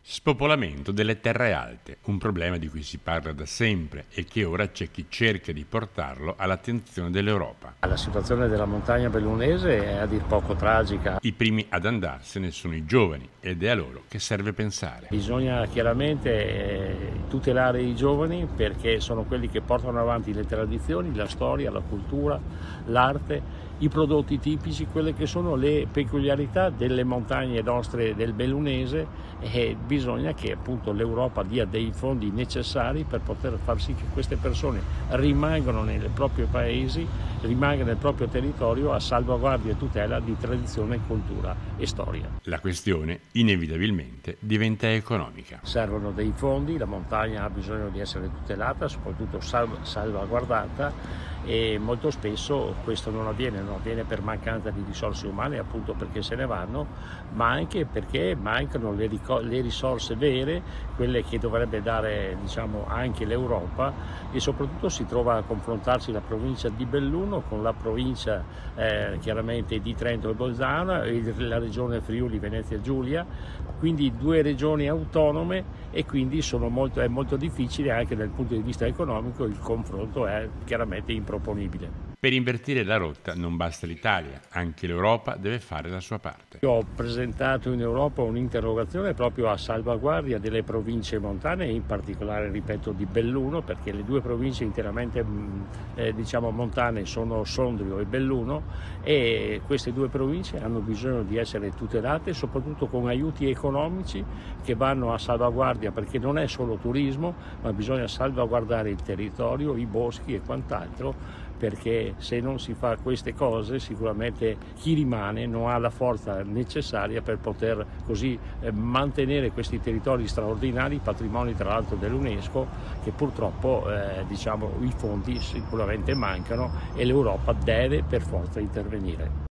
Spopolamento delle terre alte, un problema di cui si parla da sempre e che ora c'è chi cerca di portarlo all'attenzione dell'Europa. La situazione della montagna bellunese è a dir poco tragica. I primi ad andarsene sono i giovani ed è a loro che serve pensare. Bisogna chiaramente eh, tutelare i giovani perché sono quelli che portano avanti le tradizioni, la storia, la cultura, l'arte, i prodotti tipici, quelle che sono le peculiarità delle montagne nostre del Bellunese e bisogna che appunto l'Europa dia dei fondi necessari per poter far sì che queste persone rimangano nei propri paesi, rimangano nel proprio territorio a salvaguardia e tutela di tradizione, cultura e storia. La questione inevitabilmente diventa economica. Servono dei fondi, la montagna ha bisogno di essere tutelata, soprattutto salvaguardata e molto spesso questo non avviene, non avviene per mancanza di risorse umane appunto perché se ne vanno, ma anche perché mancano le, le risorse vere, quelle che dovrebbe dare diciamo, anche l'Europa e soprattutto si trova a confrontarsi la provincia di Belluno con la provincia eh, chiaramente di Trento e Bolzano e la regione Friuli Venezia Giulia, quindi due regioni autonome e quindi molto, è molto difficile anche dal punto di vista economico il confronto è chiaramente improponibile. Per invertire la rotta non basta l'Italia, anche l'Europa deve fare la sua parte. Io ho presentato in Europa un'interrogazione proprio a salvaguardia delle province montane, in particolare, ripeto, di Belluno, perché le due province interamente mm, eh, diciamo, montane sono Sondrio e Belluno e queste due province hanno bisogno di essere tutelate, soprattutto con aiuti economici che vanno a salvaguardia, perché non è solo turismo, ma bisogna salvaguardare il territorio, i boschi e quant'altro perché se non si fa queste cose sicuramente chi rimane non ha la forza necessaria per poter così eh, mantenere questi territori straordinari, patrimoni tra l'altro dell'UNESCO, che purtroppo eh, diciamo, i fondi sicuramente mancano e l'Europa deve per forza intervenire.